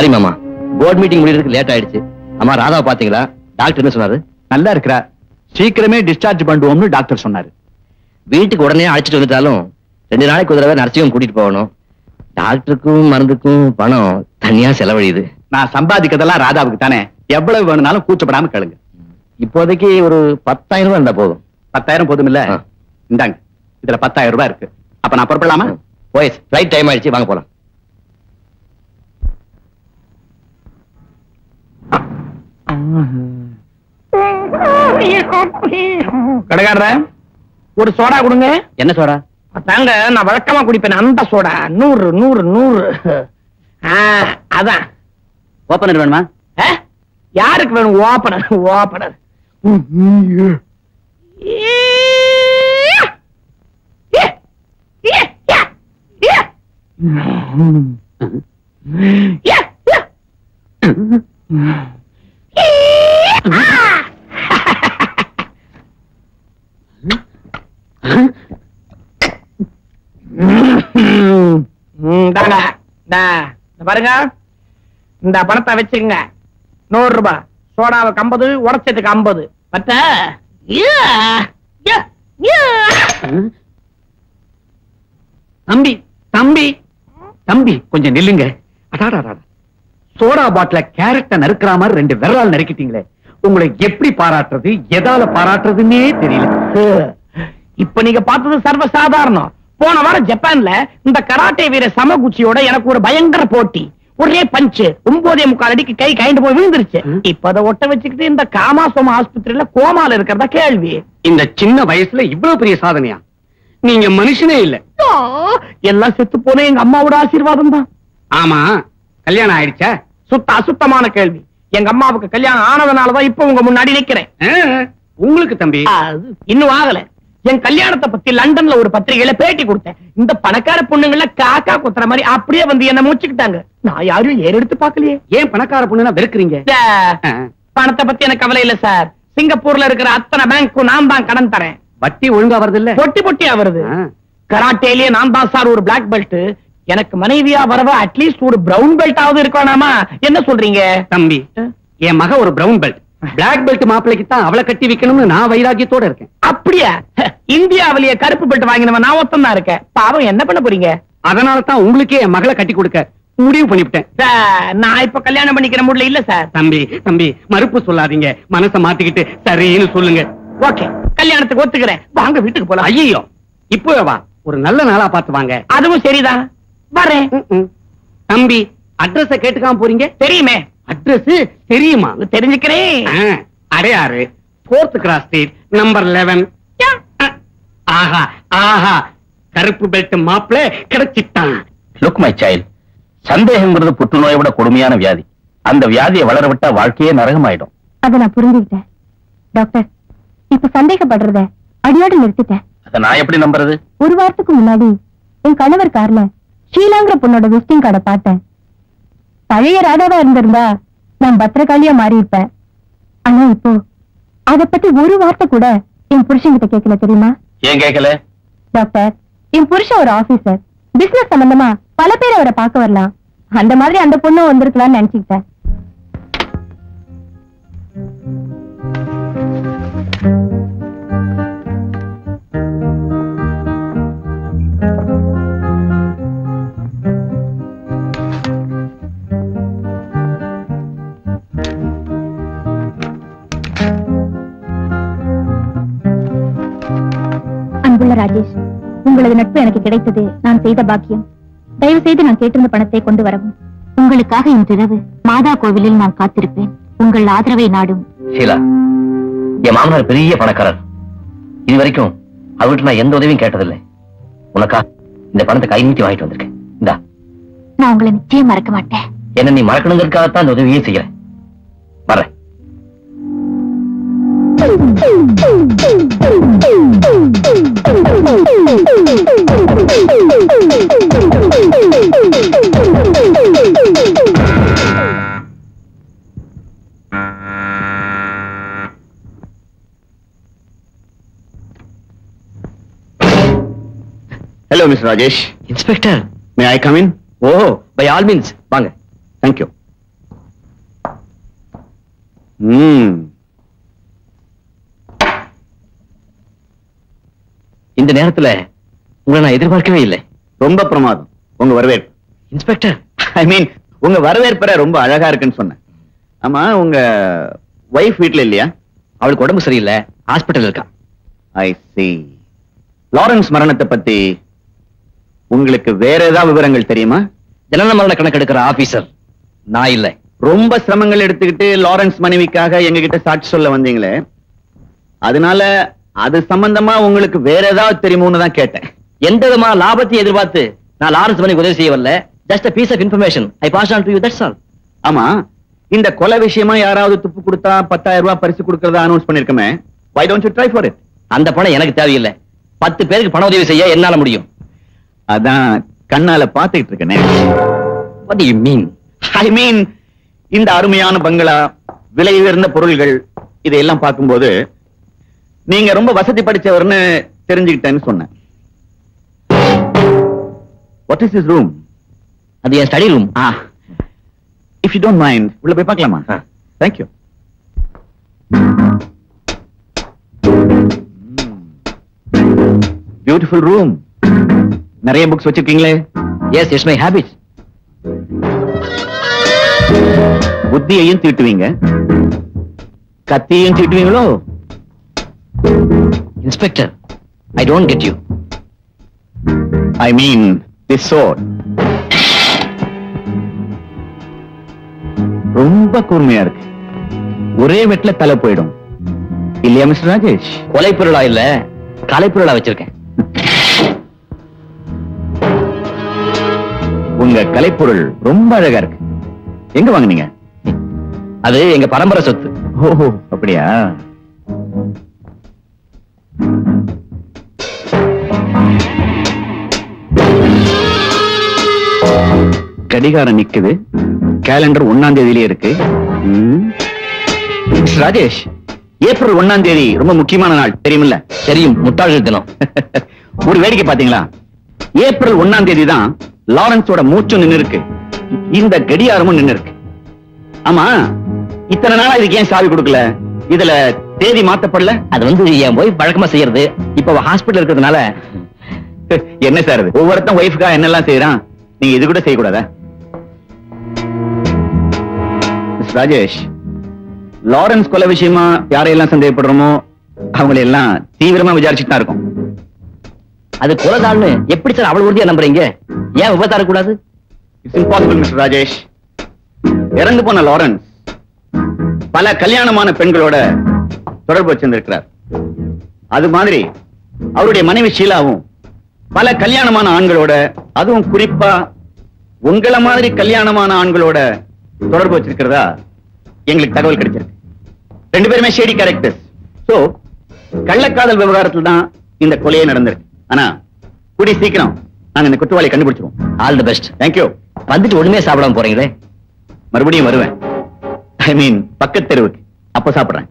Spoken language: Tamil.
சாரி மாமா. போர்ட் மீட்டிங் முடியறதுக்கு லேட் ஆயிடுச்சு. அம்மா ராதாவை பாத்தீங்களா டாக்டர் என்ன சொன்னாரு? நல்லா இருக்கிறா. சீக்கிரமே டிஸ்சார்ஜ் பண்ணுவோம்னு டாக்டர் சொன்னாரு. வீட்டுக்கு உடனே அழைச்சிட்டு வந்துட்டாலும் ரெண்டு நாளைக்கு ஒரு தடவை நர்சிங்கம் கூட்டிட்டு போகணும். டாக்டருக்கும் மருந்துக்கும் பணம் தனியா செலவழியுது. நான் சம்பாதிக்கிறதெல்லாம் ராதாவுக்கு தானே. எவ்வளவு வேணும்னாலும் கூச்சப்படாம கேளுங்க. இப்போதைக்கு ஒரு பத்தாயிரம் ரூபாய் இருந்தா போதும். பத்தாயிரம் போதும் இல்ல. இந்தாங்க. இதுல பத்தாயிரம் ரூபாய் இருக்கு. அப்ப நான் புறப்படலாமா? போய் ரைட் டைம் ஆயிடுச்சு. வாங்க போலாம். கடைக்காரர ஒரு சோடா கொடுங்க. என்ன சோடா? தாங்க நான் வழக்கமா குடிப்பேன். அந்த சோடா நூறு நூறு நூறு. அதான். ஓப்பனர் வேணுமா? யாருக்கு வேணும்? ஓப்பனர் ஓப்பனர் இந்த பாருங்க. இந்த பணத்தை வச்சுக்கங்க. நூறு ரூபாய். சோடாவுக்கு ஐம்பது உடச்சதுக்கு ஐம்பது. பத்த? தம்பி தம்பி தம்பி கொஞ்சம் நில்லுங்க. அடாடாடா சோடா பாட்டில கேரட்ட நறுக்கிற மாதிரி ரெண்டு விரலால் நறுக்கிட்டீங்களே. உங்களை எப்படி பாராட்டுறது எதால பாராட்டுறதுன்னே தெரியல. இப்ப நீங்க பார்த்தது சர்வ சாதாரணம் போன வாரம் ஜப்பான்ல இந்த கராட்டே வீர சமகுச்சியோட எனக்கு ஒரு பயங்கர போட்டி. ஒரே பஞ்சு. ஒன்பதே முக்கால் அடிக்கு கை கைண்டு போய் விழுந்துருச்சு. இப்ப அதை ஒட்ட வச்சுக்கிட்டு இந்த காமாசோம ஆஸ்பத்திரியில கோமால இருக்கிறதா கேள்வி. இந்த சின்ன வயசுல இவ்வளவு பெரிய சாதனையா? நீங்க மனுஷனே இல்ல. எல்லாம் செத்து போன எங்க அம்மாவோட ஆசீர்வாதம் தான். ஆமா. கல்யாணம் ஆயிடுச்சா? சுத்த அசுத்தமான கேள்வி. எங்க அம்மாவுக்கு கல்யாணம் ஆனதுனாலதான் இப்ப உங்க முன்னாடி நிக்கிறேன். உங்களுக்கு தம்பி? இன்னும் ஆகல. என் கல்யாணத்தை பத்தி லண்டன்ல ஒரு பத்திரிகையில பேட்டி கொடுத்தேன். இந்த பணக்கார பொண்ணுங்கள காக்கா குத்துற மாதிரி அப்படியே வந்து என்ன மூச்சுக்கிட்டாங்க. நான் யாரும் ஏறெடுத்து பார்க்கலையே. ஏன் பணக்கார பொண்ணுனா வெறுக்கிறீங்க? பணத்தை பத்தி எனக்கு கவலை இல்ல சார். சிங்கப்பூர்ல இருக்கிற அத்தனை பேங்க்கும் நான் தான் கடன் தரேன். வட்டி ஒழுங்கா வருது இல்ல? பொட்டி பொட்டியா வருது. கராட்டேலயே நான் தான் சார் ஒரு பிளாக் பெல்ட் எனக்கு மனைவியா வரவ அட்லீஸ்ட் ஒரு பிரவுன் பெல்ட் ஆவது இருக்கணுமா என்ன சொல்றீங்க? தம்பி என் மக ஒரு பிரவுன் பெல்ட் பிளாக் பெல்ட் மாப்பிளைக்கு தான் அவளை கட்டி வைக்கணும்னு நான் வைராக்கியத்தோட இருக்கேன். அப்படியா? இந்தியாவிலேயே கருப்பு பெல்ட் வாங்கினவன் நான் ஒத்தம் தான் இருக்கேன். பாவம் என்ன பண்ண போறீங்க? அதனால தான் உங்களுக்கே என் மகளை கட்டி கொடுக்க முடிவு பண்ணிவிட்டேன். நான் இப்ப கல்யாணம் பண்ணிக்கிற மூட்ல இல்ல சார் தம்பி தம்பி மறுப்பு சொல்லாதீங்க. மனச மாத்திக்கிட்டு சரின்னு சொல்லுங்க. ஓகே கல்யாணத்துக்கு ஒத்துக்கிறேன். வாங்க வீட்டுக்கு போலாம். ஐயோ இப்பவே வா. ஒரு நல்ல நாளா பார்த்து வாங்க. அதுவும் சரிதான். வரேன். தம்பி அட்ரஸ கேட்டுக்காம போறீங்க? தெரியுமே. அட்ரஸ் தெரியுமா? தெரிஞ்சுக்கிறேன். Adyar fourth cross street number eleven ஆஹா ஆஹா. கருப்பு பெல்ட் மாப்பிள கிடைச்சிட்டான். லுக் மை சைல்ட் சந்தேகங்கிறது புற்றுநோயை விட கொடுமையான வியாதி. அந்த வியாதியை வளர விட்டா வாழ்க்கையே நரகமாயிடும். அதை நான் புரிஞ்சுக்கிட்டேன். டாக்டர் இப்ப சந்தேகப்படுறத அடியோடு நிறுத்திட்டேன். அதை நான் எப்படி நம்புறது? ஒரு வாரத்துக்கு முன்னாடி என் கணவர் கார்ல ஷீலாங்கிற பொண்ணோட விசிட்டிங் கார்டை பார்த்தேன். பழைய ராதாவா இருந்திருந்தா நான் பத்திரகாளியா மாறி இருப்பேன் ஆனா இப்போ அத பத்தி ஒரு வார்த்தை கூட என் புருஷன்கிட்ட கேட்கல தெரியுமா? ஏன் கேட்கல? டாக்டர் என் புருஷன் ஒரு ஆபீசர். பிசினஸ் சம்பந்தமா பல பேர் அவரை பார்க்க வரலாம். அந்த மாதிரி அந்த பொண்ணும் வந்திருக்கலாம்னு நினைச்சுக்கிட்டேன். நட்பு எனக்கு கிடைத்தது நான் செய்த பாக்கியம். தயவு செய்து நான் கேட்டிருந்த பணத்தை கொண்டு வரவும். உங்களுக்காக இன்றிரவு மாதா கோவிலில் நான் காத்திருப்பேன். உங்கள் ஆதரவை நாடும். ஷீலா என் மாமனார் பெரிய பணக்காரர். இது வரைக்கும் அவர்கிட்ட நான் எந்த உதவியும் கேட்டதில்லை. உனக்கா இந்த பணத்தை கை நீட்டி வாங்கிட்டு வந்திருக்கேன். இந்தா. நான் உங்களை நிச்சயம் மறக்க மாட்டேன். என்ன நீ மறக்கணுங்கிறதுக்காகத்தான் இந்த உதவியே செய்யறேன் வர்றேன். Hello, Mr. Rajesh. Inspector. May I come in? Oh, by all means. Banga. Thank you. Hmm. நேரத்துல உங்களை நான் எதிர்பார்க்கவே இல்லை. ரொம்ப பிரமாதம். உங்க வரவேற்பு. இன்ஸ்பெக்டர் ஐ மீன் உங்க வரவேற்பறை ரொம்ப அழகா இருக்குன்னு சொன்னேன். ஆமா உங்க ஒய்ஃப் வீட்ல இல்லையா? அவளுக்கு உடம்பு சரியில்லை. ஹாஸ்பிட்டல் இருக்கா? ஐ see. லாரன்ஸ் மரணத்தை பத்தி உங்களுக்கு வேற ஏதாவது விவரங்கள் தெரியுமா? ஜனன மரண கணக்கு எடுக்கிற ஆபீசர் நான் இல்லை. ரொம்ப சிரமங்கள் எடுத்துக்கிட்டு லாரன்ஸ் மனைவிக்காக எங்க கிட்ட சாட்சி சொல்ல வந்தீங்களே. அதனால அது சம்பந்தமா உங்களுக்கு வேற ஏதாவது தெரியுமோன்னு தான் கேட்டேன். எந்த விதமான லாபத்தை எதிர்பார்த்து நான் லாரன்ஸ் பண்ணி உதவி செய்ய வரல? Just a piece of information I pass on to you that's all ஆமா இந்த கொலை விஷயமா யாராவது துப்பு கொடுத்தா பத்தாயிரம் ரூபாய் பரிசு கொடுக்கறதா announce பண்ணிருக்கமே? Why don't you try for it அந்த பணம் எனக்கு தேவையில்லை. பத்து பேருக்கு பண உதவி செய்ய என்னால முடியும். அதான் கண்ணால பாத்துக்கிட்டு இருக்கேன். What do ஐ மீன் இந்த அருமையான பங்களா விலை உயர்ந்த பொருள்கள் இதையெல்லாம் பார்க்கும்போது நீங்க ரொம்ப வசதி படிச்சவர்னு தெரிஞ்சுக்கிட்டேன்னு சொன்னேன். வாட் இஸ் இஸ் ரூம் அது என் study room ah. If you don't mind உள்ள போய் பார்க்கலாமா. தேங்க்யூ பியூட்டிஃபுல் ரூம் நிறைய புக்ஸ் வச்சிருக்கீங்களே? எஸ் இட்ஸ் மை ஹேபிட் புத்தியையும் தீட்டுவீங்க. கத்தியையும் தீட்டுவீங்களோ? Inspector, I don't get you. I mean, this sword. ரொம்ப கூர்மையா இருக்கு. ஒரே வெட்ல தலை போயிடும். இல்லையா மிஸ்டர் ராஜேஷ்? கொலை பொருளா இல்ல கலை பொருளா வச்சிருக்கேன். உங்க கலைப்பொருள் ரொம்ப அழகா இருக்கு. எங்க வாங்குனீங்க? அது எங்க பரம்பரை சொத்து. ஓஹோ அப்படியா? கடிகாரம் நிக்குது. கேலண்டர் ஒன்னாம் தேதியிலே இருக்கு. ராஜேஷ் ஏப்ரல் ஒன்னாம் தேதி ரொம்ப முக்கியமான நாள். தெரியுமில்ல? தெரியும். முட்டாள்கள் தினம். ஒரு வேடிக்கை பாத்தீங்களா ஏப்ரல் ஒன்னாம் தேதி தான் லாரன்ஸோட மூச்சும் நின்னு இருக்கு. இந்த கடியாரமும் நின்னு இருக்கு. ஆமா இத்தனை நாளா இதுக்கு ஏன் சாவி கொடுக்கல? இதுல தேதி மாத்தப்படல? அது வந்து என் போய் பழக்கமா செய்யறது. இப்ப ஹாஸ்பிட்டல் இருக்கிறதுனால. என்ன சார் ஒவ்வொருத்தன் ஒய்ஃப்கா என்னெல்லாம் செய்யறான் நீங்க இது கூட செய்யக்கூடாதா? ராஜேஷ் லாரன்ஸ் கொலை விஷயமா யாரையெல்லாம் சந்தேகப்படுறோமோ அவங்களை எல்லாம் தீவிரமா விசாரிச்சுட்டு தான் இருக்கோம். அது கொலைதான்னு எப்படி சார் அவ்வளவு உறுதியா நம்புறீங்க? ஏன் விபத்தார கூடாது இட்ஸ் இம்பாசிபிள் மிஸ்டர் ராஜேஷ். இறந்து போன லாரன்ஸ் பல கல்யாணமான பெண்களோட தொடர்பு வச்சிருந்திருக்கிறார். அது மாதிரி அவருடைய மனைவி ஷீலாவும் பல கல்யாணமான ஆண்களோட அதுவும் குறிப்பா உங்கள மாதிரி கல்யாணமான ஆண்களோட தொடர்பு வச்சிருக்கிறதா? எங்களுக்கு தகவல் கிடைச்சிருக்கு. ரெண்டு பேருமே ஷேடி கேரக்டர்ஸ் சோ கள்ளக்காதல் விவகாரத்தில் தான் இந்த கொலையே நடந்திருக்கு. ஆனா கூடி சீக்கிரம் நாங்க இந்த குற்றவாளியை கண்டுபிடிச்சிருவோம். All the best thank you வந்துட்டு ஒண்ணுமே சாப்பிடாம போறீங்களே? மறுபடியும் வருவேன். ஐ மீன் பக்கத்து தெருவுக்கு. அப்ப சாப்பிடுறேன்.